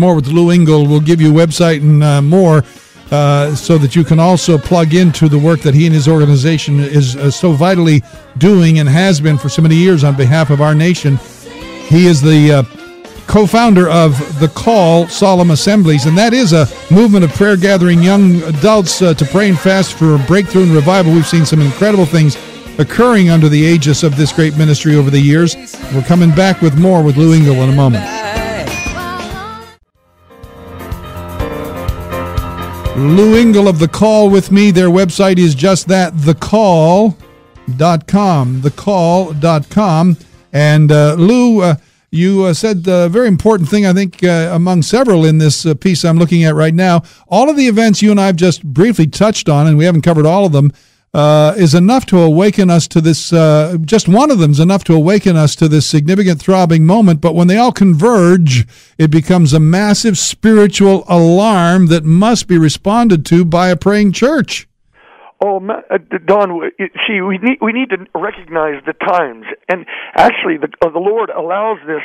more with Lou Engle. We'll give you a website and uh, more. Uh, so that you can also plug into the work that he and his organization is uh, so vitally doing and has been for so many years on behalf of our nation. He is the uh, co founder of The Call Solemn Assemblies, and that is a movement of prayer gathering young adults uh, to pray and fast for breakthrough and revival. We've seen some incredible things occurring under the aegis of this great ministry over the years. We're coming back with more with Lou Engle in a moment. Lou Engle of The Call with me. Their website is just that, thecall.com. Thecall.com. And uh, Lou, uh, you uh, said a very important thing, I think, uh, among several in this uh, piece I'm looking at right now. All of the events you and I have just briefly touched on, and we haven't covered all of them, uh, is enough to awaken us to this. Uh, just one of them is enough to awaken us to this significant throbbing moment. But when they all converge, it becomes a massive spiritual alarm that must be responded to by a praying church. Oh, uh, Don, see, we need we need to recognize the times, and actually, the uh, the Lord allows this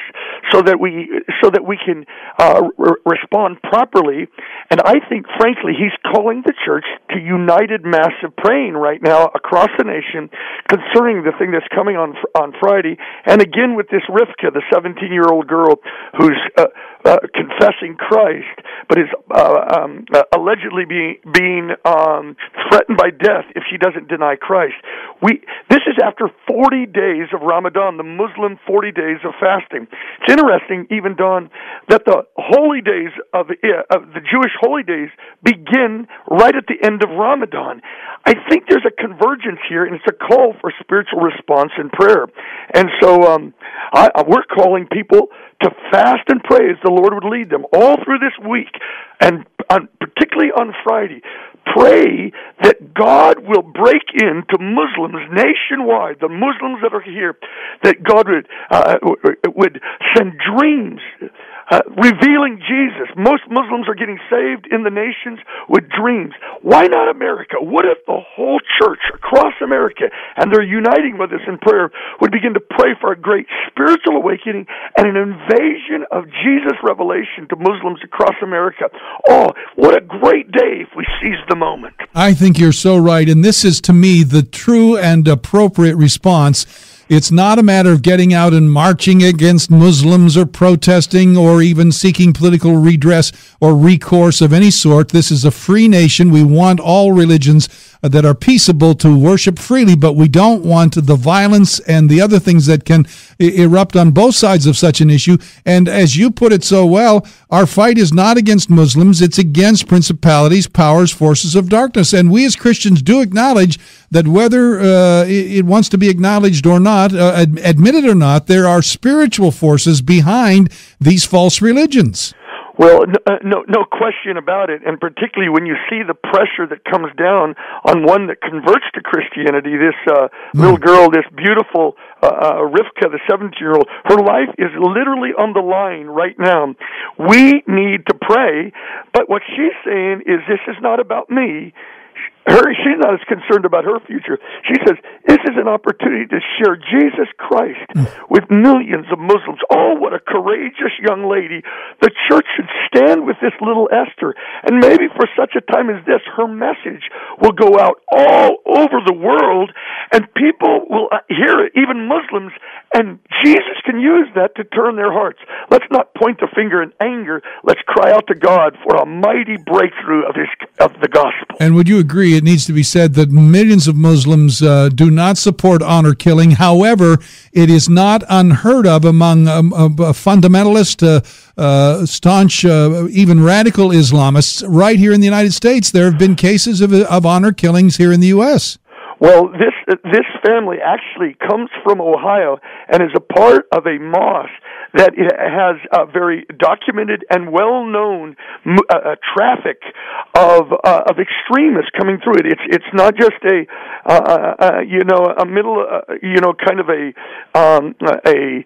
so that we so that we can uh, re- respond properly. And I think, frankly, He's calling the church to united, massive praying right now across the nation concerning the thing that's coming on on Friday, and again with this Rifqa, the 17 year old girl who's uh, uh, confessing Christ, but is uh, um, allegedly being being um, threatened by death if she doesn't deny Christ. We this is after 40 days of Ramadan, the Muslim 40 days of fasting. It's interesting, even Don, that the holy days of, uh, of the Jewish holy days begin right at the end of Ramadan. I think there's a convergence here, and it's a call for spiritual response and prayer. And so um, I, we're calling people to fast and pray as the Lord would lead them all through this week, and on, particularly on Friday. Pray that God will break into Muslims nationwide, the Muslims that are here, that God would uh, would send dreams uh, revealing Jesus. Most Muslims are getting saved in the nations with dreams. Why not America? What if the whole church across America, and they're uniting with us in prayer, would begin to pray for a great spiritual awakening and an invasion of Jesus' revelation to Muslims across America? Oh, what a great day if we seize the moment. I think you're so right. And this is, to me, the true and appropriate response it's not a matter of getting out and marching against Muslims or protesting or even seeking political redress or recourse of any sort. This is a free nation. We want all religions that are peaceable to worship freely, but we don't want the violence and the other things that can erupt on both sides of such an issue. And as you put it so well, our fight is not against Muslims, it's against principalities, powers, forces of darkness. And we as Christians do acknowledge that whether uh, it wants to be acknowledged or not, uh, admitted or not, there are spiritual forces behind these false religions. Well, no, uh, no, no question about it, and particularly when you see the pressure that comes down on one that converts to Christianity. This uh, mm. little girl, this beautiful uh, uh, Rifqa, the 17-year-old, her life is literally on the line right now. We need to pray, but what she's saying is, this is not about me her she's not as concerned about her future. She says this is an opportunity to share Jesus Christ mm. with millions of Muslims. Oh, what a courageous young lady. The church should stand with this little Esther. And maybe for such a time as this, her message will go out all over the world and people will uh, hear it, even Muslims, and Jesus can use that to turn their hearts. Let's not point the finger in anger. Let's cry out to God for a mighty breakthrough of his of the gospel. And would you agree it needs to be said that millions of Muslims uh, do not support honor killing. However, it is not unheard of among um, uh, fundamentalist, uh, staunch, uh, even radical Islamists right here in the United States. There have been cases of, of honor killings here in the U.S. Well, this this family actually comes from Ohio and is a part of a mosque that has a very documented and well-known uh, uh, traffic of uh, of extremists coming through it. It's it's not just a uh, uh, uh you know a middle you know kind of a um, a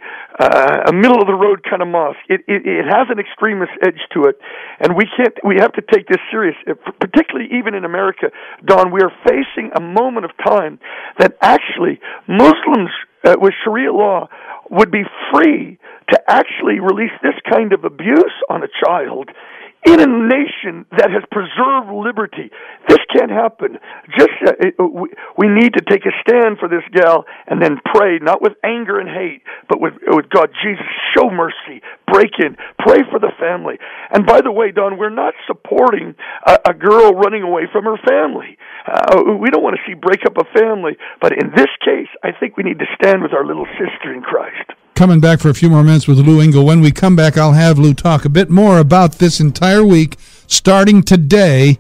a middle of the road kind of mosque. It, it it has an extremist edge to it, and we can't we have to take this serious. Particularly even in America, Don, we are facing a moment of time that actually Muslims uh, with Sharia law would be free to actually release this kind of abuse on a child in a nation that has preserved liberty. This can't happen. Just uh, it, we, we need to take a stand for this gal and then pray, not with anger and hate, but with with God. Jesus, show mercy, break in, pray for the family. And by the way, Don, we're not supporting a, a girl running away from her family. Uh, we don't want to see break up a family, but in this case, I think we need to stand with our little sister in Christ coming back for a few more minutes with Lou Engle. When we come back, I'll have Lou talk a bit more about this entire week, starting today.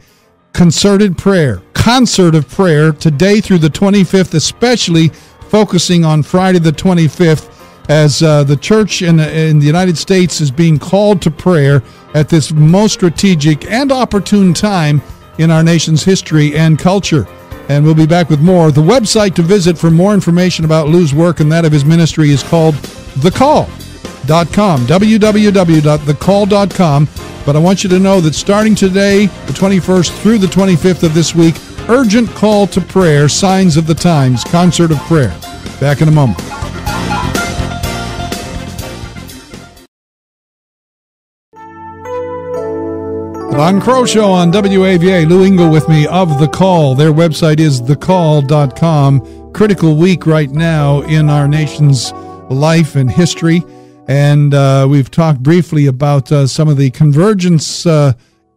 Concerted prayer, concert of prayer today through the 25th, especially focusing on Friday the 25th, as uh, the church in, in the United States is being called to prayer at this most strategic and opportune time in our nation's history and culture and we'll be back with more. The website to visit for more information about Lou's work and that of his ministry is called thecall.com, www.thecall.com. But I want you to know that starting today, the 21st through the 25th of this week, urgent call to prayer, signs of the times, concert of prayer. Back in a moment. Don Kroah Show on WAVA. Lou Engle with me of The Call. Their website is thecall.com. Critical week right now in our nation's life and history. And uh, we've talked briefly about uh, some of the convergence uh,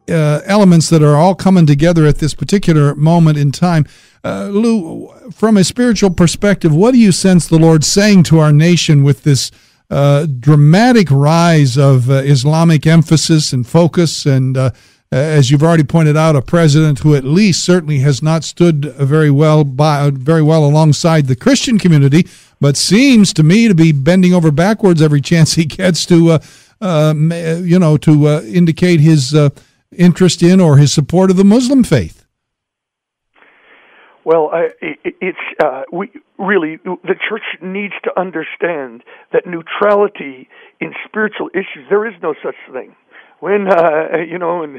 uh elements that are all coming together at this particular moment in time. Uh, Lou, from a spiritual perspective, what do you sense the Lord saying to our nation with this uh, dramatic rise of Islamic emphasis and focus and as you've already pointed out, a president who at least certainly has not stood very well by very well alongside the Christian community, but seems to me to be bending over backwards every chance he gets to, uh, uh, you know, to uh, indicate his uh, interest in or his support of the Muslim faith. Well, I, it's uh, we really the church needs to understand that neutrality in spiritual issues there is no such thing when uh, you know, and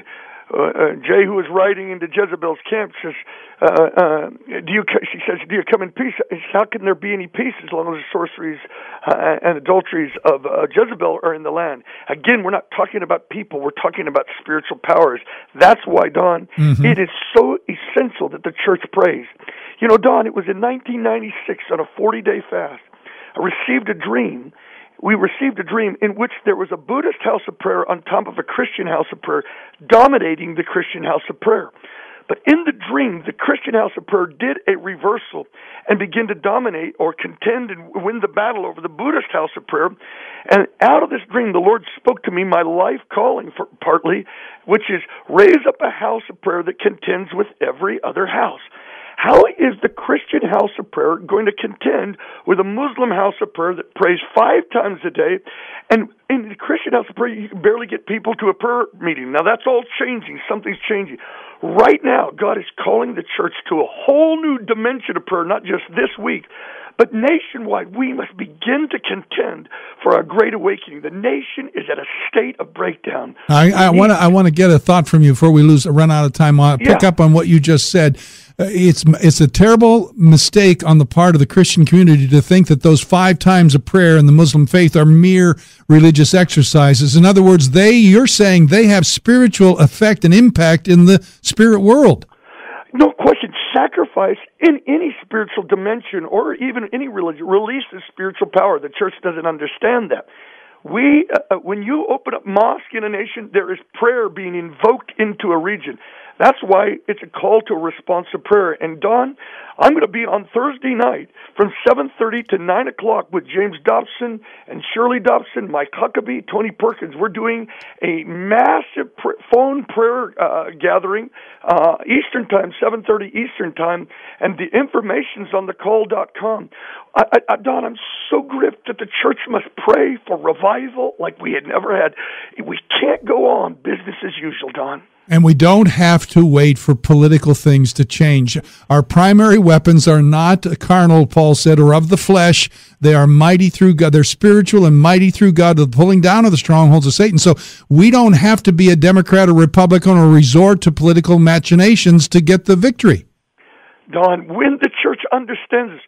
uh, uh, Jehu was riding into Jezebel's camp, says, uh, uh, "Do you?" She says, "Do you come in peace?" Says, How can there be any peace as long as the sorceries uh, and adulteries of uh, Jezebel are in the land? Again, we're not talking about people; we're talking about spiritual powers. That's why, Don, mm-hmm. it is so essential that the church prays. You know, Don, it was in 1996 on a 40-day fast. I received a dream we received a dream in which there was a Buddhist house of prayer on top of a Christian house of prayer, dominating the Christian house of prayer. But in the dream, the Christian house of prayer did a reversal and begin to dominate or contend and win the battle over the Buddhist house of prayer. And out of this dream, the Lord spoke to me my life calling for partly, which is raise up a house of prayer that contends with every other house. How is the Christian house of prayer going to contend with a Muslim house of prayer that prays five times a day? And in the Christian house of prayer, you can barely get people to a prayer meeting. Now that's all changing. Something's changing. Right now, God is calling the church to a whole new dimension of prayer, not just this week, but nationwide, we must begin to contend for a great awakening. The nation is at a state of breakdown. I want to I want to get a thought from you before we lose run out of time. I'll pick yeah. up on what you just said. Uh, it's it's a terrible mistake on the part of the Christian community to think that those five times of prayer in the Muslim faith are mere religious exercises. In other words, they you're saying they have spiritual effect and impact in the spirit world. No question, sacrifice in any spiritual dimension or even any religion releases spiritual power. The church doesn't understand that. We, uh, uh when you open up mosque in a nation, there is prayer being invoked into a region. That's why it's a call to a responsive prayer. And Don, I'm going to be on Thursday night from 7:30 to 9 o'clock with James Dobson and Shirley Dobson, Mike Huckabee, Tony Perkins. We're doing a massive pr- phone prayer uh, gathering uh, Eastern time, 7:30 Eastern time, and the information's on thecall.com. I, I, Don, I'm so gripped that the church must pray for revival like we had never had. We can't go on business as usual, Don. And we don't have to wait for political things to change. Our primary weapons are not carnal, Paul said, or of the flesh. They are mighty through God. They're spiritual and mighty through God, the pulling down of the strongholds of Satan. So we don't have to be a Democrat or Republican or resort to political machinations to get the victory. Don, when the church understands this,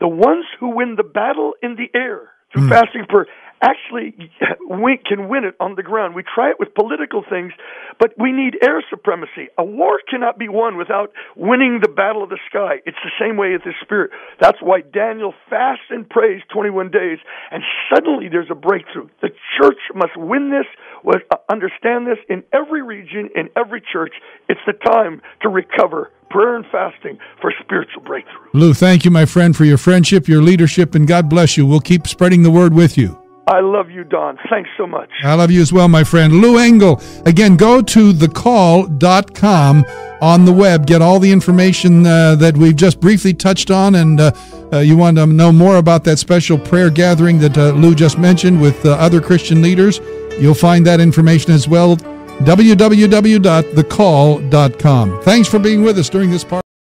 the ones who win the battle in the air through Mm. fasting prayer actually we can win it on the ground. We try it with political things, but we need air supremacy. A war cannot be won without winning the battle of the sky. It's the same way with the spirit. That's why Daniel fasts and prays 21 days, and suddenly there's a breakthrough. The church must win this, uh, understand this in every region, in every church. It's the time to recover prayer and fasting for spiritual breakthrough. Lou, thank you, my friend, for your friendship, your leadership, and God bless you. We'll keep spreading the word with you. I love you, Don. Thanks so much. I love you as well, my friend. Lou Engle. Again, go to thecall.com on the web. Get all the information uh, that we've just briefly touched on. And uh, uh, you want to know more about that special prayer gathering that uh, Lou just mentioned with uh, other Christian leaders. You'll find that information as well. www.thecall.com. Thanks for being with us during this part.